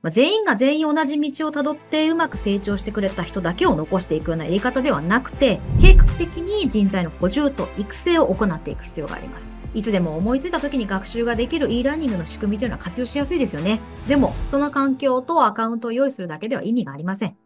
まあ、全員が全員同じ道をたどってうまく成長してくれた人だけを残していくようなやり方ではなくて、計画的に人材の補充と育成を行っていく必要があります。いつでも思いついた時に学習ができる e ラーニングの仕組みというのは活用しやすいですよね。でも、その環境とアカウントを用意するだけでは意味がありません。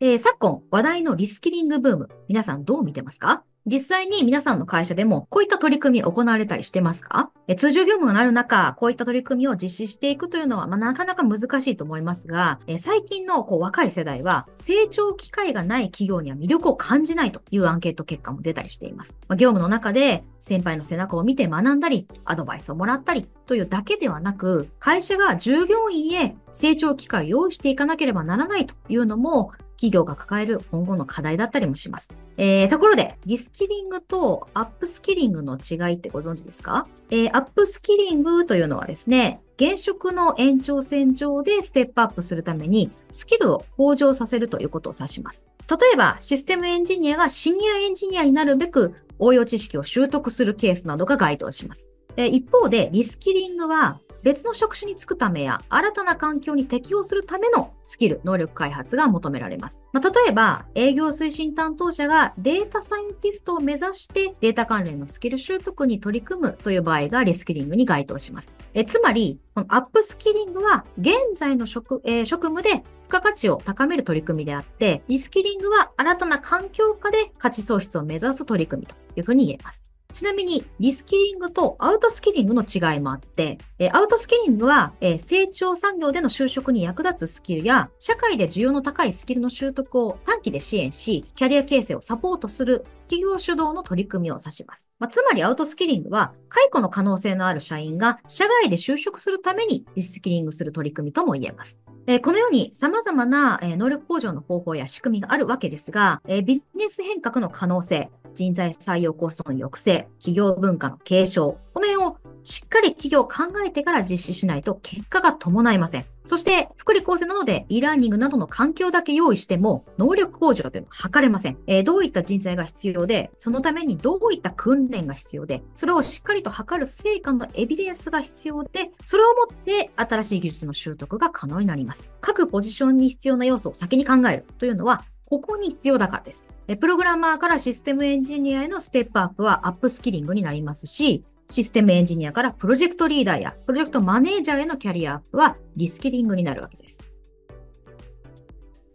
えー、昨今、話題のリスキリングブーム、皆さんどう見てますか？実際に皆さんの会社でもこういった取り組み行われたりしてますか？え通常業務がある中、こういった取り組みを実施していくというのは、まあ、なかなか難しいと思いますが、え最近のこう若い世代は成長機会がない企業には魅力を感じないというアンケート結果も出たりしています。まあ、業務の中で先輩の背中を見て学んだり、アドバイスをもらったりというだけではなく、会社が従業員へ成長機会を用意していかなければならないというのも、企業が抱える今後の課題だったりもします。えー、ところで、リスキリングとアップスキリングの違いってご存知ですか？えー、アップスキリングというのはですね、現職の延長線上でステップアップするためにスキルを向上させるということを指します。例えば、システムエンジニアがシニアエンジニアになるべく応用知識を習得するケースなどが該当します。一方で、リスキリングは別の職種に就くためや新たな環境に適応するためのスキル、能力開発が求められます。まあ、例えば、営業推進担当者がデータサイエンティストを目指してデータ関連のスキル習得に取り組むという場合がリスキリングに該当します。えつまり、このアップスキリングは現在の職,、えー、職務で付加価値を高める取り組みであって、リスキリングは新たな環境下で価値創出を目指す取り組みというふうに言えます。ちなみに、リスキリングとアウトスキリングの違いもあって、えアウトスキリングは、え成長産業での就職に役立つスキルや、社会で需要の高いスキルの習得を短期で支援し、キャリア形成をサポートする企業主導の取り組みを指します。まあ、つまりアウトスキリングは、解雇の可能性のある社員が社外で就職するためにリスキリングする取り組みとも言えます。えこのように様々な、能力向上の方法や仕組みがあるわけですが、ビジネス変革の可能性、人材採用コストの抑制、企業文化の継承、この辺をしっかり企業を考えてから実施しないと結果が伴いません。そして、福利厚生などで e ラーニングなどの環境だけ用意しても、能力向上というのは測れません。えー、どういった人材が必要で、そのためにどういった訓練が必要で、それをしっかりと測る成果のエビデンスが必要で、それをもって新しい技術の習得が可能になります。各ポジションに必要な要素を先に考えるというのは、ここに必要だからです。プログラマーからシステムエンジニアへのステップアップはアップスキリングになりますし、システムエンジニアからプロジェクトリーダーやプロジェクトマネージャーへのキャリアアップはリスキリングになるわけです。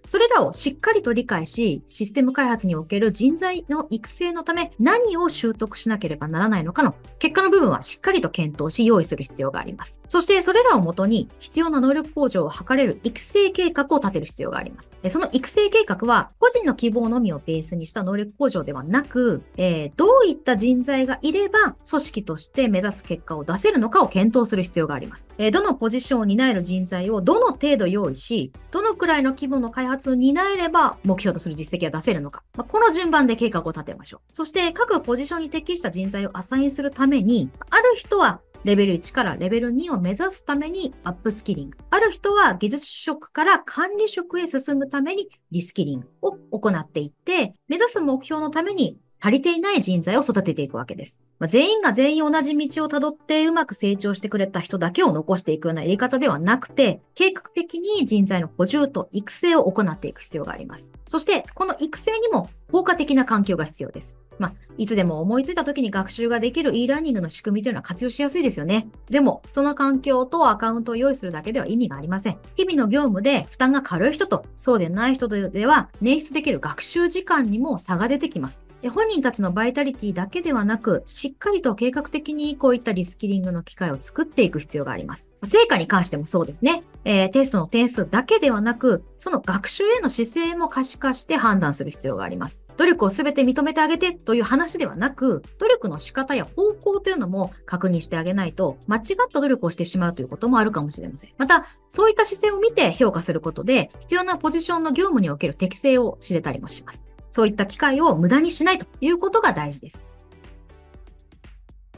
それらをしっかりと理解し、システム開発における人材の育成のため何を習得しなければならないのかの結果の部分はしっかりと検討し用意する必要があります。そしてそれらをもとに必要な能力向上を図れる育成計画を立てる必要があります。その育成計画は個人の希望のみをベースにした能力向上ではなく、えー、どういった人材がいれば組織として目指す結果を出せるのかを検討する必要があります。えー、どのポジションを担える人材をどの程度用意し、どのくらいの規模の開発を担えれば目標とする実績が出せるのか。まあ、この順番で計画を立てましょう。そして各ポジションに適した人材をアサインするために、ある人はレベル1からレベル2を目指すためにアップスキリング。ある人は技術職から管理職へ進むためにリスキリングを行っていって、目指す目標のために足りていない人材を育てていくわけです。まあ、全員が全員同じ道をたどってうまく成長してくれた人だけを残していくようなやり方ではなくて、計画的に人材の補充と育成を行っていく必要があります。そして、この育成にも効果的な環境が必要です。まあ、いつでも思いついた時に学習ができる e ラーニングの仕組みというのは活用しやすいですよね。でも、その環境とアカウントを用意するだけでは意味がありません。日々の業務で負担が軽い人とそうでない人では、捻出できる学習時間にも差が出てきます。本人たちのバイタリティだけではなく、しっかりと計画的にこういったリスキリングの機会を作っていく必要があります。成果に関してもそうですね。えー、テストの点数だけではなく、その学習への姿勢も可視化して判断する必要があります。努力をすべて認めてあげてという話ではなく、努力の仕方や方向というのも確認してあげないと、間違った努力をしてしまうということもあるかもしれません。また、そういった姿勢を見て評価することで、必要なポジションの業務における適性を知れたりもします。そういった機会を無駄にしないということが大事です。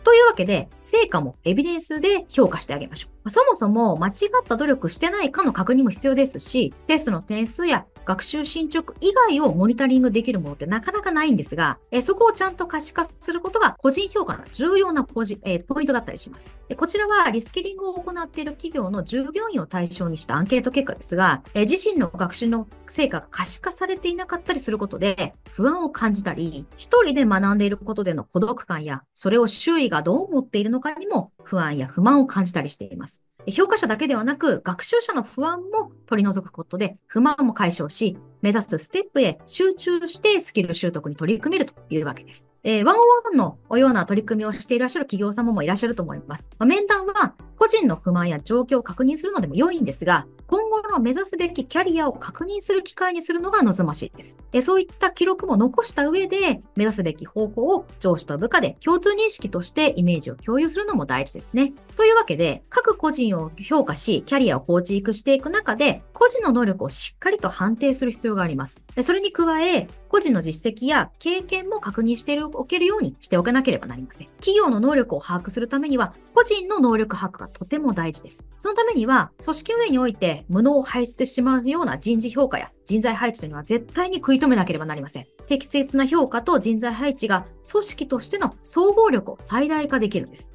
というわけで、成果もエビデンスで評価してあげましょう。そもそも間違った努力してないかの確認も必要ですし、テストの点数や学習進捗以外をモニタリングできるものってなかなかないんですが、えそこをちゃんと可視化することが個人評価の重要なポジ、えポイントだったりします。こちらはリスキリングを行っている企業の従業員を対象にしたアンケート結果ですが、え自身の学習の成果が可視化されていなかったりすることで不安を感じたり、一人で学んでいることでの孤独感や、それを周囲がどう思っているのかにも不安や不満を感じたりしています。評価者だけではなく、学習者の不安も取り除くことで不満も解消し、目指すステップへ集中してスキル習得に取り組めるというわけです。えー、ワンオワンのような取り組みをしていらっしゃる企業様もいらっしゃると思います。まあ、面談は個人の不満や状況を確認するのでも良いんですが、今後の目指すべきキャリアを確認する機会にするのが望ましいです。えそういった記録も残した上で、目指すべき方向を上司と部下で共通認識としてイメージを共有するのも大事ですね。というわけで、各個人を評価し、キャリアを構築していく中で、個人の能力をしっかりと判定する必要があります。それに加え、個人の実績や経験も確認しておけるようにしておかなければなりません。企業の能力を把握するためには、個人の能力把握がとても大事です。そのためには、組織運営において無能を排出してしまうような人事評価や人材配置というのは絶対に食い止めなければなりません。適切な評価と人材配置が組織としての総合力を最大化できるんです。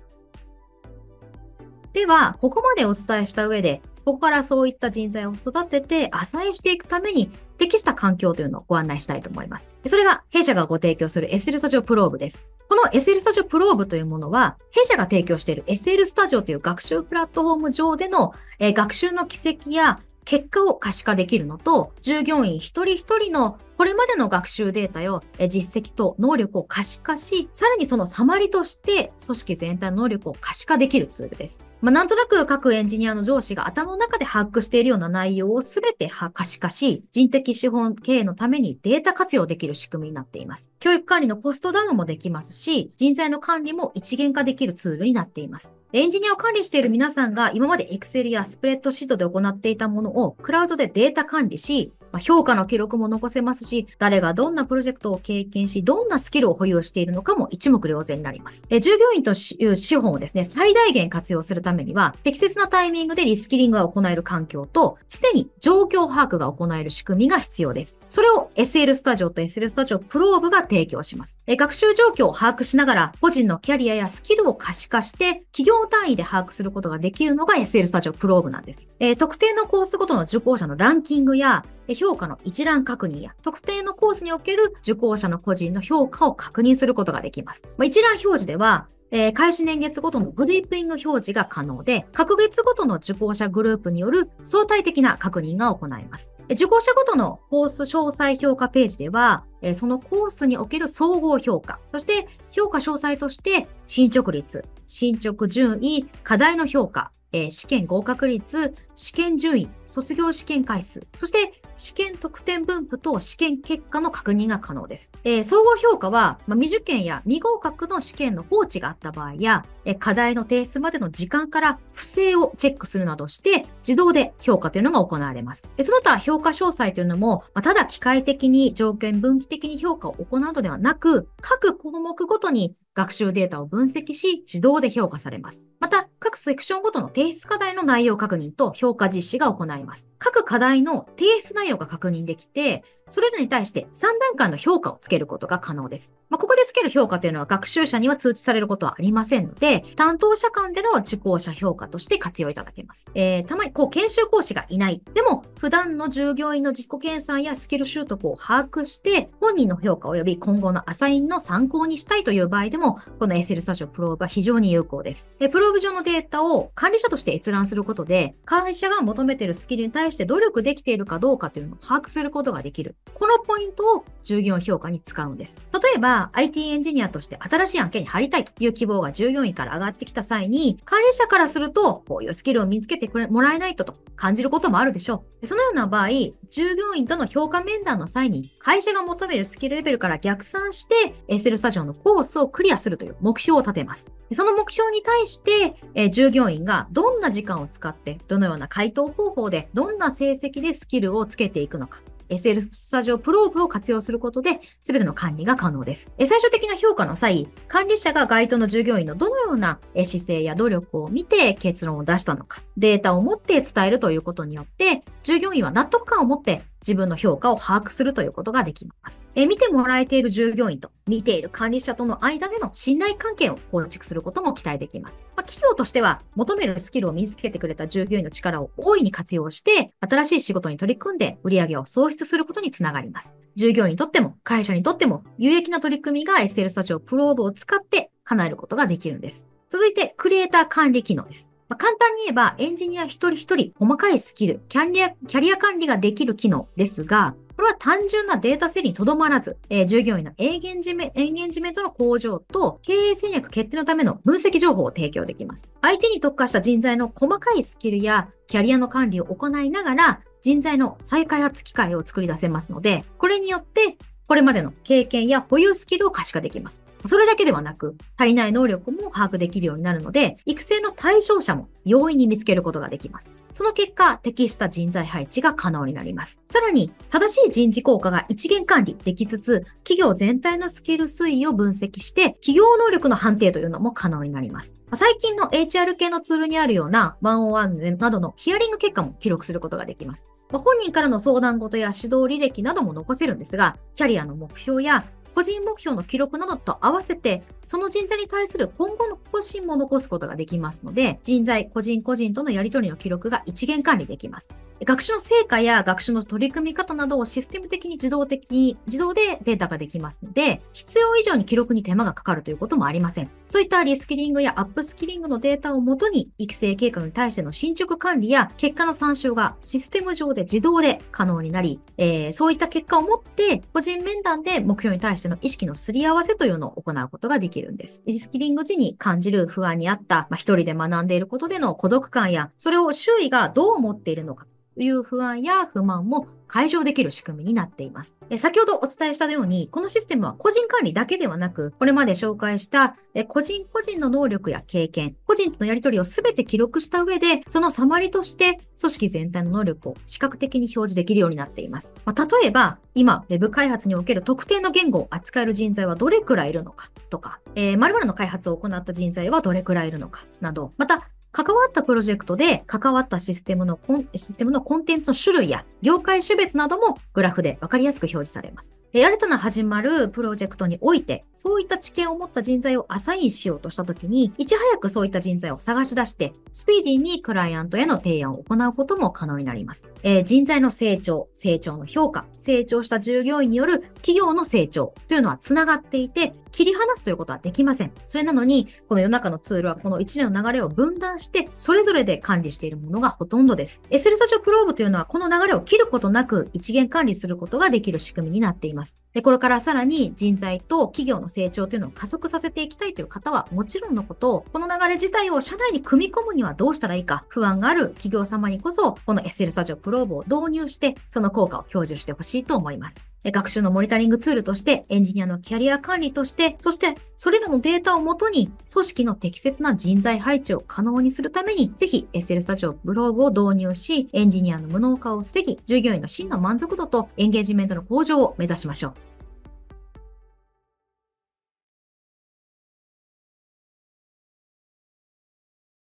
では、ここまでお伝えした上で、ここからそういった人材を育てて、アサインしていくために適した環境というのをご案内したいと思います。それが弊社がご提供する SL スタジオプローブです。この SL スタジオプローブというものは、弊社が提供している SL スタジオという学習プラットフォーム上での、えー、学習の軌跡や結果を可視化できるのと、従業員一人一人のこれまでの学習データや実績と能力を可視化し、さらにそのサマリとして組織全体の能力を可視化できるツールです。まあ、なんとなく各エンジニアの上司が頭の中で把握しているような内容をすべて可視化し、人的資本経営のためにデータ活用できる仕組みになっています。教育管理のコストダウンもできますし、人材の管理も一元化できるツールになっています。エンジニアを管理している皆さんが今まで Excel やスプレッドシートで行っていたものをクラウドでデータ管理し、まあ、評価の記録も残せますし、誰がどんなプロジェクトを経験し、どんなスキルを保有しているのかも一目瞭然になります。え従業員という資本をですね、最大限活用するためには、適切なタイミングでリスキリングが行える環境と、常に状況把握が行える仕組みが必要です。それを SL スタジオと SL スタジオプローブが提供します。え学習状況を把握しながら、個人のキャリアやスキルを可視化して、企業単位で把握することができるのが SL スタジオプローブなんです。え特定のコースごとの受講者のランキングや、評価の一覧確認や特定のコースにおける受講者の個人の評価を確認することができます。まあ、一覧表示では、えー、開始年月ごとのグルーピング表示が可能で、各月ごとの受講者グループによる相対的な確認が行えます。受講者ごとのコース詳細評価ページでは、えー、そのコースにおける総合評価、そして評価詳細として進捗率、進捗順位、課題の評価、えー、試験合格率、試験順位、卒業試験回数、そして試験得点分布と試験結果の確認が可能です。えー、総合評価は、まあ、未受験や未合格の試験の放置があった場合や、えー、課題の提出までの時間から不正をチェックするなどして、自動で評価というのが行われます。その他評価詳細というのも、まあ、ただ機械的に条件分岐的に評価を行うのではなく、各項目ごとに学習データを分析し、自動で評価されます。また、各セクションごとの提出課題の内容確認と評価実施が行います。各課題の提出内容が確認できて、それらに対して3段階の評価をつけることが可能です。まあ、ここでつける評価というのは学習者には通知されることはありませんので、担当者間での受講者評価として活用いただけます。えー、たまにこう研修講師がいない。でも、普段の従業員の自己計算やスキル習得を把握して、本人の評価及び今後のアサインの参考にしたいという場合でも、この SL スタジオプローブは非常に有効です。えプローブ上のデータを管理者として閲覧することで、会社が求めているスキルに対して努力できているかどうかというのを把握することができる。このポイントを従業員評価に使うんです。例えば、IT エンジニアとして新しい案件に入りたいという希望が従業員から上がってきた際に、管理者からすると、こういうスキルを身につけてもらえないとと感じることもあるでしょう。そのような場合、従業員との評価面談の際に、会社が求めるスキルレベルから逆算して、SL スタジオのコースをクリアするという目標を立てます。その目標に対して、え従業員がどんな時間を使って、どのような回答方法で、どんな成績でスキルをつけていくのか、SL スタジオプローブを活用することで、全ての管理が可能です。最終的な評価の際、管理者が該当の従業員のどのような姿勢や努力を見て結論を出したのか、データを持って伝えるということによって、従業員は納得感を持って自分の評価を把握するということができます。え見てもらえている従業員と見ている管理者との間での信頼関係を構築することも期待できます。まあ、企業としては求めるスキルを身につけてくれた従業員の力を大いに活用して、新しい仕事に取り組んで売上を創出することにつながります。従業員にとっても会社にとっても有益な取り組みが SL スタジオプローブを使って叶えることができるんです。続いて、クリエイター管理機能です。まあ、簡単に言えば、エンジニア一人一人細かいスキル、キャリア、キャリア管理ができる機能ですが、これは単純なデータ整理にとどまらず、えー、従業員のエンゲンジメエンゲンジメントの向上と経営戦略決定のための分析情報を提供できます。相手に特化した人材の細かいスキルやキャリアの管理を行いながら、人材の再開発機会を作り出せますので、これによってこれまでの経験や保有スキルを可視化できます。それだけではなく、足りない能力も把握できるようになるので、育成の対象者も容易に見つけることができます。その結果、適した人材配置が可能になります。さらに、正しい人事効果が一元管理できつつ、企業全体のスキル推移を分析して、企業能力の判定というのも可能になります。最近の HR 系のツールにあるような101などのヒアリング結果も記録することができます。本人からの相談事や指導履歴なども残せるんですが、キャリアの目標や個人目標の記録などと合わせて、その人材に対する今後の方針も残すことができますので、人材、個人個人とのやり取りの記録が一元管理できます。学習の成果や学習の取り組み方などをシステム的に自動的に、自動でデータができますので、必要以上に記録に手間がかかるということもありません。そういったリスキリングやアップスキリングのデータをもとに、育成計画に対しての進捗管理や結果の参照がシステム上で自動で可能になり、えー、そういった結果をもって、個人面談で目標に対しての意識のすり合わせというのを行うことができるんです。リスキリング時に感じる不安にあった、まあ、一人で学んでいることでの孤独感や、それを周囲がどう思っているのかいう不安や不満も解消できる仕組みになっています。先ほどお伝えしたように、このシステムは個人管理だけではなく、これまで紹介した個人個人の能力や経験、個人とのやり取りをすべて記録した上で、そのサマリとして組織全体の能力を視覚的に表示できるようになっています。まあ、例えば、今、Web 開発における特定の言語を扱える人材はどれくらいいるのかとか、えー、〇〇の開発を行った人材はどれくらいいるのかなど、また、関わったプロジェクトで関わったシステムのコン、システムのコンテンツの種類や業界種別などもグラフでわかりやすく表示されます。新たな始まるプロジェクトにおいて、そういった知見を持った人材をアサインしようとしたときに、いち早くそういった人材を探し出して、スピーディーにクライアントへの提案を行うことも可能になります。えー、人材の成長、成長の評価、成長した従業員による企業の成長というのは繋がっていて、切り離すということはできません。それなのに、この世の中のツールはこの一連の流れを分断して、それぞれで管理しているものがほとんどです。SL スタジオプローブというのは、この流れを切ることなく一元管理することができる仕組みになっています。でこれからさらに人材と企業の成長というのを加速させていきたいという方は、もちろんのことを、この流れ自体を社内に組み込むにはどうしたらいいか、不安がある企業様にこそ、この SL スタジオプローブを導入して、その効果を享受してほしいと思います。学習のモニタリングツールとして、エンジニアのキャリア管理として、そしてそれらのデータをもとに、組織の適切な人材配置を可能にするために、ぜひ SL スタジオブログを導入し、エンジニアの無能化を防ぎ、従業員の真の満足度とエンゲージメントの向上を目指しましょう。